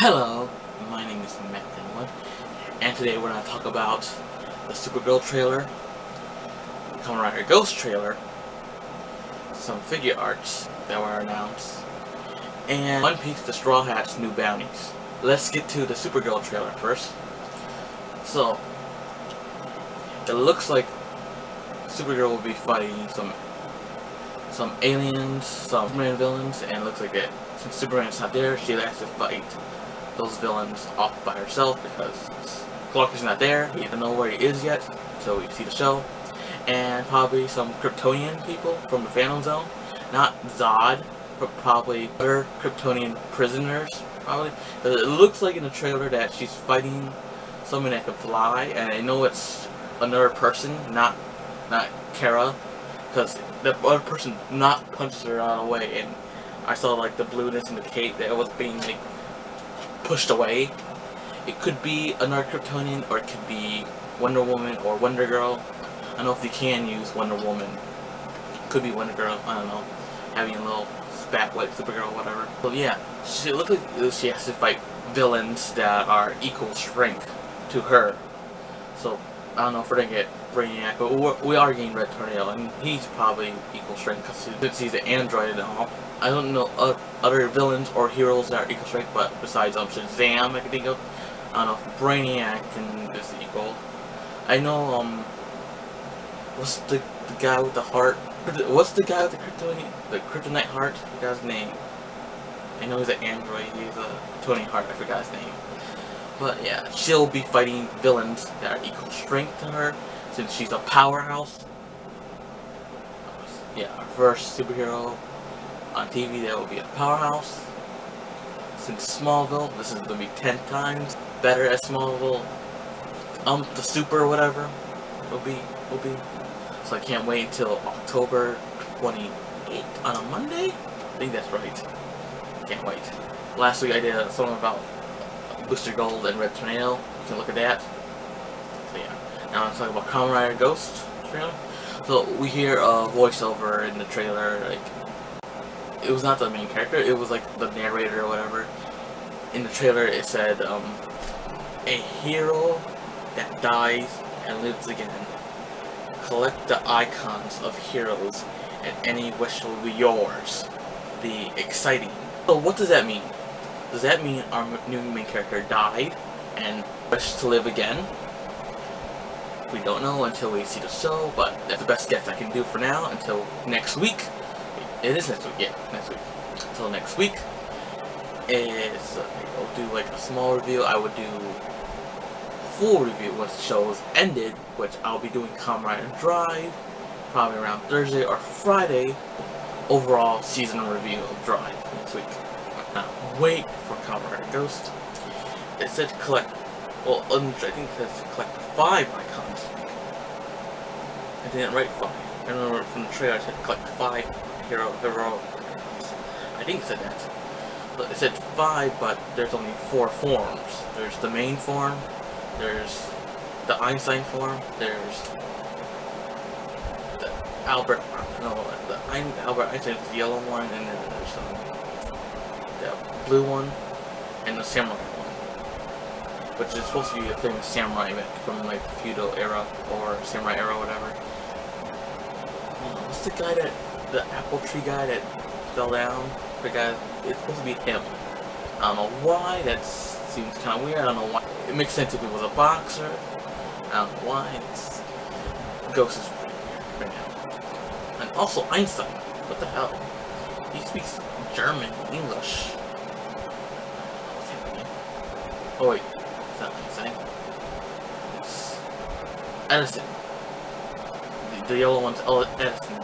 Hello, my name is Matt Denwood, and today we're going to talk about the Supergirl trailer, Kamen Rider Ghost trailer, some Figuarts that were announced, and One Piece the Straw Hat's new bounties. Let's get to the Supergirl trailer first. So, it looks like Supergirl will be fighting some some aliens, some Superman villains, and it looks like that since Superman's not there, she has to fight those villains off by herself because Clark is not there, he doesn't know where he is yet, so we see the show. And probably some Kryptonian people from the Phantom Zone. Not Zod, but probably other Kryptonian prisoners, probably. It looks like in the trailer that she's fighting someone that can fly, and I know it's another person, not not Kara, because the other person not punches her out of the way, and I saw like the blueness in the cape that was being like pushed away. It could be another Kryptonian, or it could be Wonder Woman or Wonder Girl. I don't know if you can use Wonder Woman. Could be Wonder Girl. I don't know. Having a little spat like Supergirl, whatever. But yeah, she looks like she has to fight villains that are equal strength to her. So I don't know if we're gonna get Brainiac, but we are getting Red Tornado, and he's probably equal strength because he's an android and all. I don't know uh, other villains or heroes that are equal strength, but besides um, Shazam, I can think of. I don't know if Brainiac can, is equal. I know, um, what's the, the guy with the heart? What's the guy with the kryptonite, the kryptonite heart? The guy's name. I know he's an android, he's a kryptonite heart, I forgot his name. But yeah, she'll be fighting villains that are equal strength to her, since she's a powerhouse. Yeah, our first superhero on TV that will be a powerhouse. Since Smallville, this is to be 10 times better as Smallville. Um, the super whatever will be, will be. So I can't wait until October 28th on a Monday? I think that's right. Can't wait. Last week I did a song about Booster Gold and Red Tornado. You can look at that. So yeah. Now I'm talking about Kamen Rider Ghost trailer. So we hear a voiceover in the trailer, like it was not the main character, it was like the narrator or whatever. In the trailer it said, um, a hero that dies and lives again. Collect the icons of heroes and any wish will be yours. The exciting. So what does that mean? Does that mean our new main character died and wished to live again? We don't know until we see the show, but that's the best guess I can do for now until next week. It is next week, yeah, next week. Until next week, is uh, I'll do like a small review. I would do full review once the show is ended, which I'll be doing Kamen Rider Drive, probably around Thursday or Friday. Overall season review of Drive next week. Wait for Kamen Ghost. It said collect, well, I think it says collect five icons. I didn't write five. I remember from the trailer I said collect five hero heroic I think it said that. But it said five, but there's only four forms. There's the main form, there's the Einstein form, there's the Albert, no, the Albert Einstein the yellow one, and then there's the blue one, and the samurai one. Which is supposed to be a famous samurai from like the feudal era, or samurai era, whatever. Um, what's the guy that the apple tree guy that fell down, the guy, it's supposed to be him. I don't know why, that seems kind of weird, I don't know why. It makes sense if it was a boxer, I don't know why, it's, Ghost is right now. And also Einstein, what the hell? He speaks German, English. Oh wait, it's not Einstein. It's Edison. The, the yellow one's Edison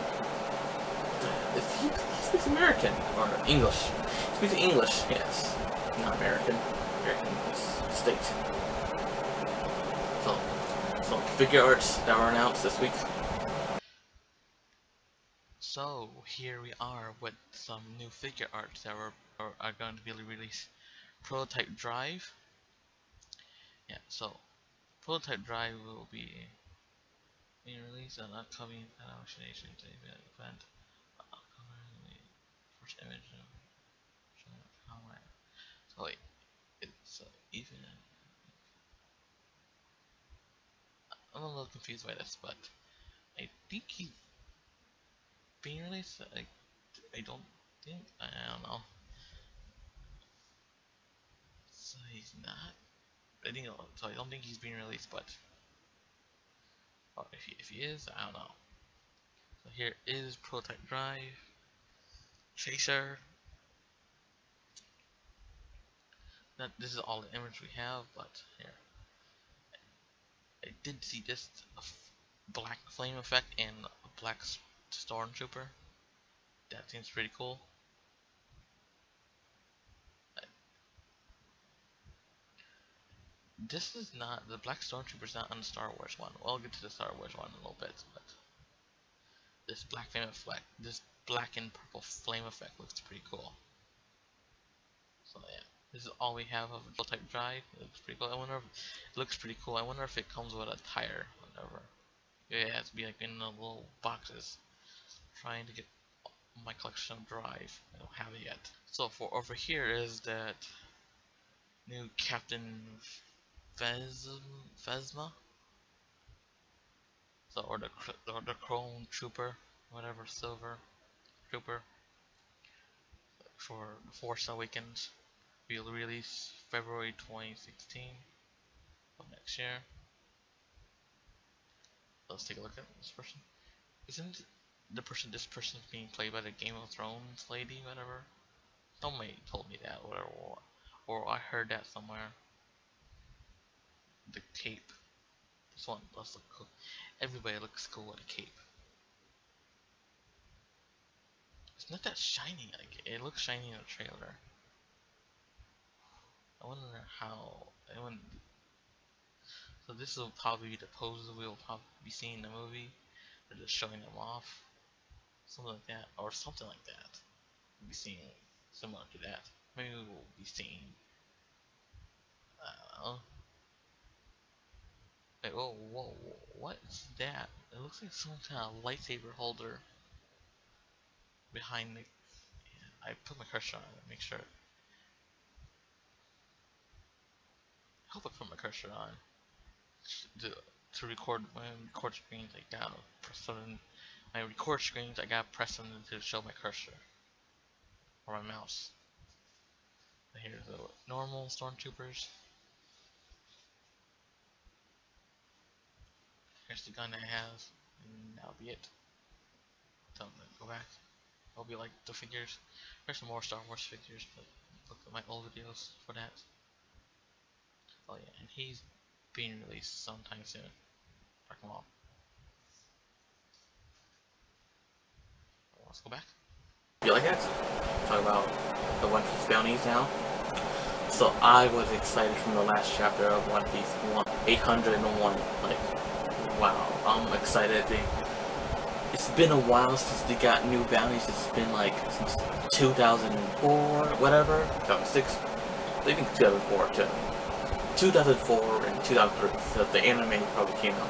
he, speaks American, or English. He speaks English, yes. Not American. American is state. So, so Figuarts that were announced this week. So, here we are with some new Figuarts that were, are, are going to be released. Prototype Drive. Yeah, so, Prototype Drive will be being released on upcoming Animation Nation event first image of so wait it's uh, even. I'm a little confused by this, but I think he's being released. I, I don't think. I don't know. So he's not. I think so. I don't think he's being released, but if he, if he is, I don't know. So here is prototype drive, chaser. Now, this is all the image we have, but here. I did see this black flame effect and a black stormtrooper. That seems pretty cool. This is not the Black Stormtrooper's not on the Star Wars one. Well, get to the Star Wars one in a little bit, but this black flame effect, this black and purple flame effect looks pretty cool. So yeah, this is all we have of a type drive. It looks pretty cool. I wonder if it looks pretty cool. I wonder if it comes with a tire, whatever. Yeah, it has to be like in the little boxes. trying to get my collection of drive. I don't have it yet. So for over here is that new Captain Phasma? So, or the, or the Chrome Trooper, whatever, Silver Trooper. For Force Awakens. Will release February 2016 of next year. Let's take a look at this person. Isn't the person this person being played by the Game of Thrones lady, whatever? Somebody told me that, whatever, or I heard that somewhere the cape. This one does look cool. Everybody looks cool with a cape. It's not that shiny. Like it looks shiny in the trailer. I wonder how. I wonder, so this will probably be the poses we'll probably be seeing in the movie. They're just showing them off. Something like that, or something like that. We'll be seeing similar to that. Maybe we'll be seeing. I don't know oh, whoa, what's that? It looks like some kind of lightsaber holder behind the. Yeah, I put my cursor on it make sure. I hope I put my cursor on to to record my record screens. I gotta press something. My record screens, I gotta press something to show my cursor or my mouse. Here's the normal stormtroopers. The gun I have, and that'll be it. To go back. I'll be like the figures. There's some more Star Wars figures, but look at my old videos for that. Oh yeah, and he's being released sometime soon. Darth Maul. Let's go back. You like that? Talk about the One Piece bounties now. So I was excited from the last chapter of One Piece 1, 801. Like, wow, I'm excited. They, it's been a while since they got new bounties. It's been like since 2004, whatever, 2006. I think 2004 too. 2004 and 2003. So the anime probably came out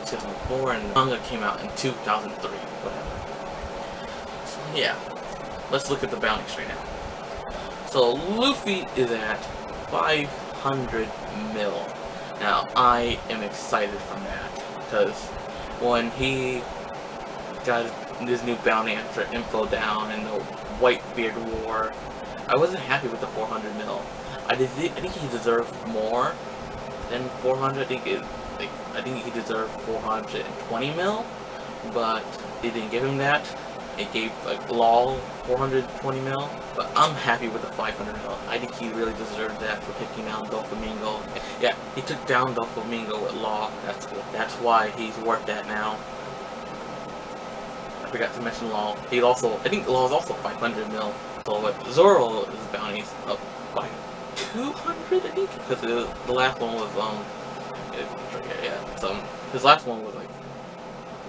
in 2004 and the manga came out in 2003, whatever. So yeah, let's look at the bounty straight now. So Luffy is at 500 mil. Now I am excited from that because when he got his new bounty after Impel Down and the Whitebeard War, I wasn't happy with the 400 mil. I did. I think he deserved more than 400. I think it, like, I think he deserved 420 mil, but they didn't give him that. It gave like Law 420 mil, but I'm happy with the 500 mil. I think he really deserved that for taking down Doflamingo. Yeah, he took down Doflamingo with Law. That's that's why he's worth that now. I forgot to mention Law. He also, I think Law is also 500 mil. So with Zoro, his bounty's up by 200, I think, because the last one was um, yeah, yeah. So his last one was like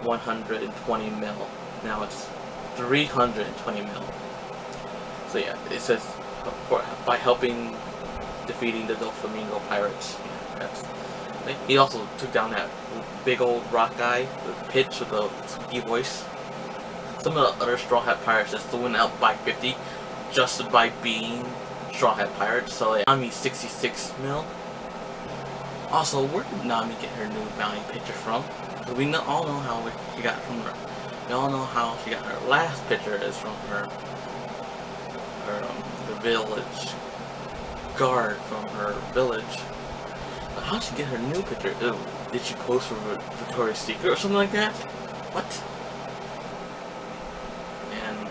120 mil. Now it's 320 mil. So yeah, it says for, by helping defeating the Doflamingo pirates. Yeah, eh, he also took down that big old rock guy, the pitch with the squeaky voice. Some of the other Straw Hat pirates just went out by 50 just by being Straw Hat pirates. So like, Nami 66 mil. Also, where did Nami get her new bounty picture from? We all know how she got from her. We all know how she got her last picture is from her, her um, the village guard from her village. But how'd she get her new picture? Ew, did she post for Victoria's Secret or something like that? What? And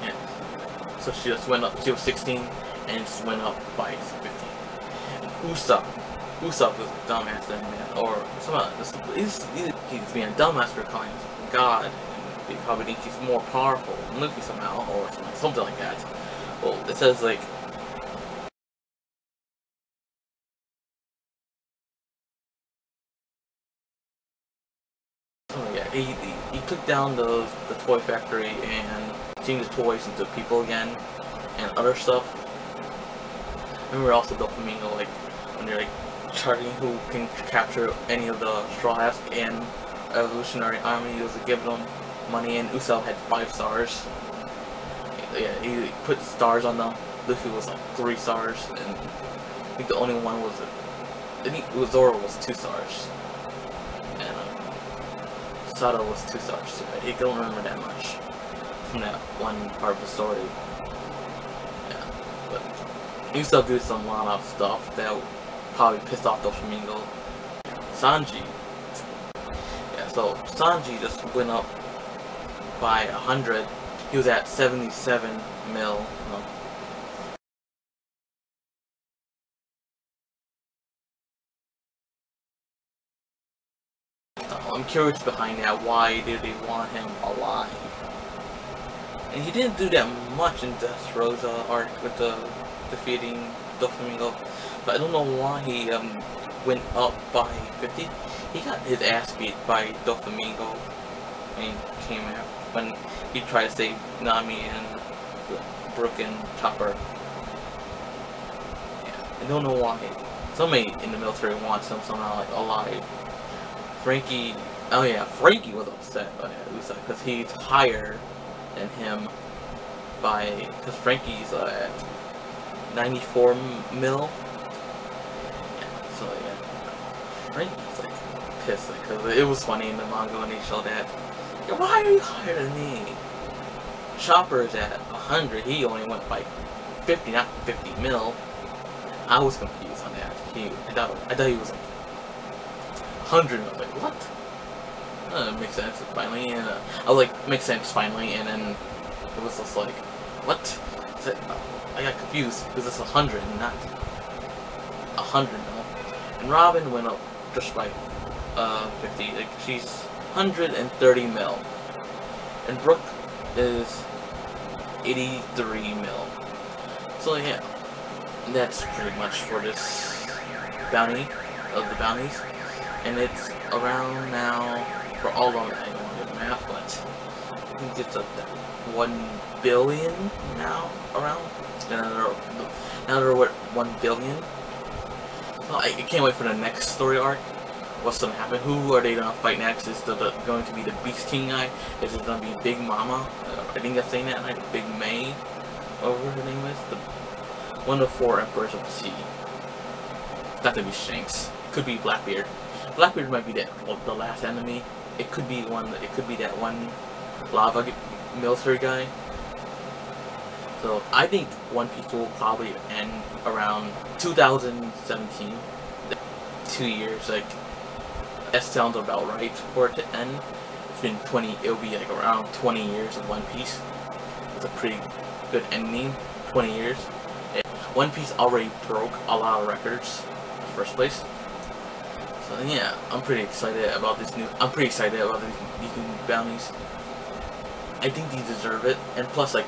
yeah, so she just went up. She was 16 and just went up by 15. Usopp Usopp was a dumbass then, man. Or somehow, he's, he's being a dumbass for calling God. They probably he's more powerful than Luffy somehow, or something, something like that. Well, it says, like, Oh yeah, he, he, he took down the, the toy factory and changed the toys into people again and other stuff. Remember also Doflamingo, like, when they're like charting who can capture any of the Straw Hats and Evolutionary Army. Was giving them money, and Usopp had five stars. Yeah, he put stars on them. Luffy was like three stars, and I think the only one was, I think Zoro was two stars, and um, Sato was two stars. I don't remember that much from that one part of the story. Yeah, but Usopp did some lot of stuff that probably pissed off Doflamingo. Sanji. So Sanji just went up by 100. He was at 77 mil. No. I'm curious behind that. Why did they want him alive? And he didn't do that much in Dressrosa arc with the defeating Doflamingo. But I don't know why he um, went up by 50. He got his ass beat by Doflamingo when he came out. When he tried to save Nami and Brook and Chopper. Yeah, I don't know why. Somebody in the military wants him somehow like alive. Franky, oh yeah, Franky was upset by Usopp because he's higher than him by, because Franky's uh, at 94 mil so yeah? It's like pissed because it was funny in the manga when they showed that. Why are you higher than me? Chopper's at 100. He only went by 50, not 50 mil. I was confused on that. He, I thought, I thought he was like 100. I was like, what? Uh, makes sense finally, and uh, I was like, makes sense finally, and then it was just like, what? I got confused because it's 100 and not 100 mil. and Robin went up just by uh, 50. Like she's 130 mil. And Brook is 83 mil. So yeah, that's pretty much for this bounty of the bounties. And it's around now for all of them. I don't do math, but I think it's up to 1 billion now around. Now they're, what 1 billion well, I can't wait for the next story arc. What's gonna happen? Who are they gonna fight next? Is the, the going to be the Beast King guy? Is it gonna be Big Mama? Uh, I think I'm saying that right. Big May, whatever her name is. The one of the four emperors of the sea. Not gonna be Shanks. Could be Blackbeard. Blackbeard might be that well, the last enemy. It could be one. It could be that one lava military guy. So I think One Piece will probably end around 2017. Two years, like that sounds about right for it to end. It's been 20. It'll be like around 20 years of One Piece. It's a pretty good ending. 20 years. One Piece already broke a lot of records in the first place. So yeah, I'm pretty excited about this new. I'm pretty excited about these, these new bounties. I think these deserve it, and plus like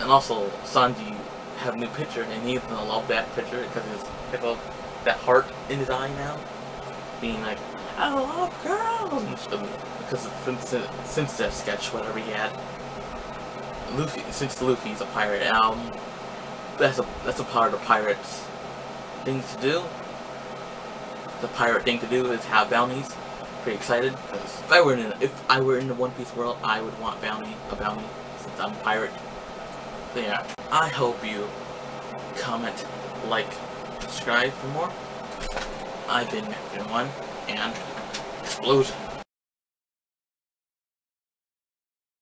and also, Sanji have a new picture, and he's gonna love that picture because it's got that heart in his eye now, being like, I love girls, because since, since that sketch, whatever he had, Luffy, since Luffy's a pirate, um, that's a that's a part of the pirates' thing to do. The pirate thing to do is have bounties. Pretty excited because if I were in if I were in the One Piece world, I would want bounty a bounty since I'm a pirate So yeah, I hope you comment, like, subscribe for more. I've been MattVinOne, and Explosion.